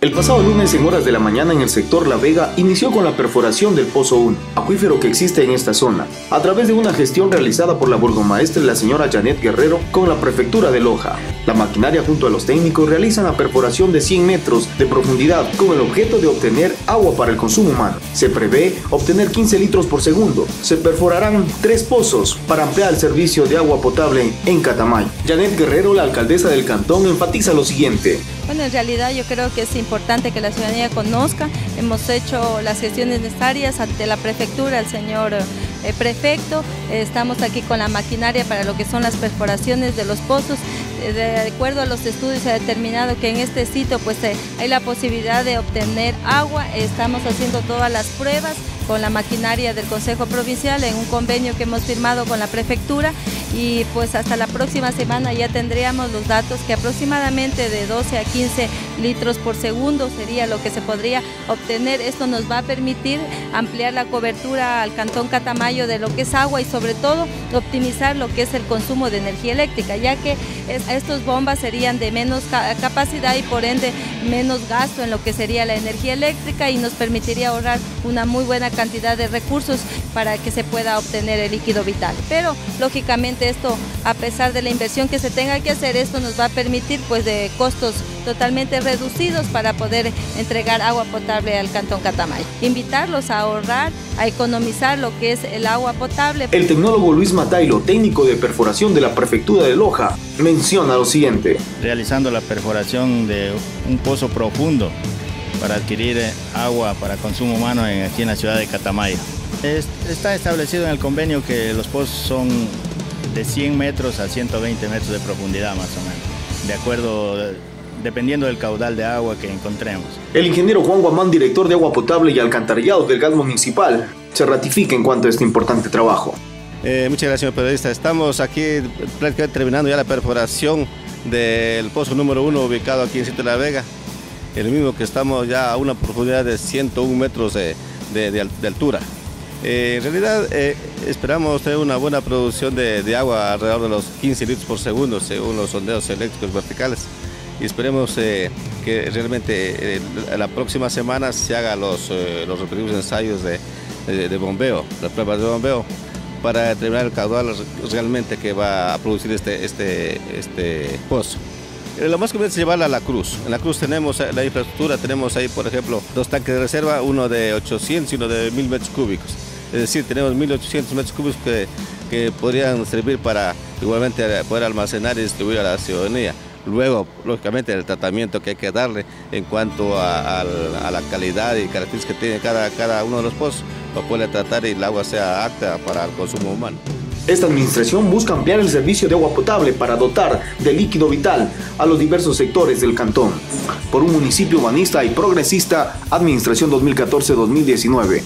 El pasado lunes en horas de la mañana en el sector La Vega inició con la perforación del Pozo 1, acuífero que existe en esta zona, a través de una gestión realizada por la burgomaestre la señora Janet Guerrero con la prefectura de Loja. La maquinaria junto a los técnicos realizan la perforación de 100 metros de profundidad con el objeto de obtener agua para el consumo humano. Se prevé obtener 15 litros por segundo. Se perforarán tres pozos para ampliar el servicio de agua potable en Catamay. Janet Guerrero, la alcaldesa del cantón, enfatiza lo siguiente. Bueno, en realidad yo creo que es importante que la ciudadanía conozca. Hemos hecho las gestiones necesarias ante la prefectura, el señor eh, prefecto. estamos aquí con la maquinaria para lo que son las perforaciones de los pozos. Eh, de acuerdo a los estudios se ha determinado que en este sitio pues eh, hay la posibilidad de obtener agua. Estamos haciendo todas las pruebas con la maquinaria del Consejo Provincial en un convenio que hemos firmado con la prefectura y pues hasta la próxima semana ya tendríamos los datos que aproximadamente de 12 a 15 litros por segundo sería lo que se podría obtener. Esto nos va a permitir ampliar la cobertura al Cantón Catamayo de lo que es agua y sobre todo optimizar lo que es el consumo de energía eléctrica, ya que estos bombas serían de menos capacidad y por ende menos gasto en lo que sería la energía eléctrica y nos permitiría ahorrar una muy buena cantidad de recursos para que se pueda obtener el líquido vital. Pero lógicamente esto, a pesar de la inversión que se tenga que hacer, esto nos va a permitir pues de costos totalmente reducidos para poder entregar agua potable al Cantón Catamay. Invitarlos a ahorrar, a economizar lo que es el agua potable. El tecnólogo Luis Matailo, técnico de perforación de la Prefectura de Loja, menciona lo siguiente. Realizando la perforación de un pozo profundo para adquirir eh, agua para consumo humano aquí en la ciudad de Catamayo. Está establecido en el convenio que los pozos son de 100 metros a 120 metros de profundidad más o menos, de acuerdo, dependiendo del caudal de agua que encontremos. El ingeniero Juan Guamán, director de agua potable y alcantarillado del gas municipal, se ratifica en cuanto a este importante trabajo. Eh, muchas gracias, señor periodista. Estamos aquí prácticamente terminando ya la perforación del pozo número uno ubicado aquí en Sitio de la Vega el mismo que estamos ya a una profundidad de 101 metros de, altura. Eh, en realidad eh, esperamos tener una buena producción de, agua alrededor de los 15 litros por segundo según los sondeos eléctricos verticales y esperemos que realmente la próxima semana se hagan los, los ensayos de, bombeo, las pruebas de bombeo para determinar el caudal realmente que va a producir este, este, este pozo. Eh, lo más conveniente es llevarla a la cruz. En la cruz tenemos eh, la infraestructura, tenemos ahí, por ejemplo, dos tanques de reserva, uno de 800 y uno de 1000 metros cúbicos. Es decir, tenemos 1800 metros cúbicos que, que podrían servir para igualmente poder almacenar y distribuir a la ciudadanía. Luego, lógicamente, el tratamiento que hay que darle en cuanto a, la calidad y características que tiene cada, cada uno de los pozos para poder tratar el agua sea apta para el consumo humano. Esta administración busca ampliar el servicio de agua potable para dotar de líquido vital a los diversos sectores del cantón. Por un municipio humanista y progresista, Administración 2014-2019.